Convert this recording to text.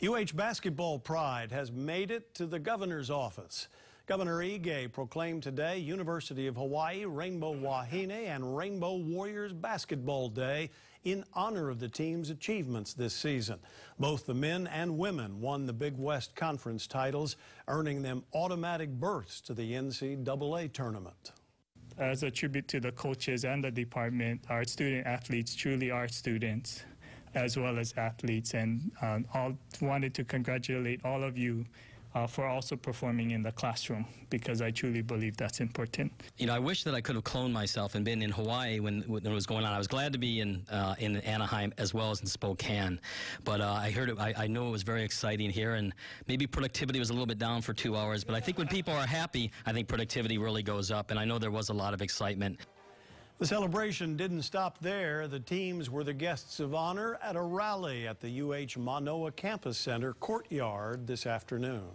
UH basketball pride has made it to the governor's office. Governor Ige proclaimed today University of Hawaii Rainbow Wahine and Rainbow Warriors Basketball Day in honor of the team's achievements this season. Both the men and women won the Big West Conference titles, earning them automatic berths to the NCAA tournament. As a tribute to the coaches and the department, our student athletes truly are students as well as athletes, and um, all wanted to congratulate all of you uh, for also performing in the classroom because I truly believe that's important. You know, I wish that I could have cloned myself and been in Hawaii when, when it was going on. I was glad to be in uh, in Anaheim as well as in Spokane, but uh, I heard it. I, I know it was very exciting here, and maybe productivity was a little bit down for two hours. But I think when people are happy, I think productivity really goes up, and I know there was a lot of excitement. The celebration didn't stop there. The teams were the guests of honor at a rally at the UH Manoa Campus Center courtyard this afternoon.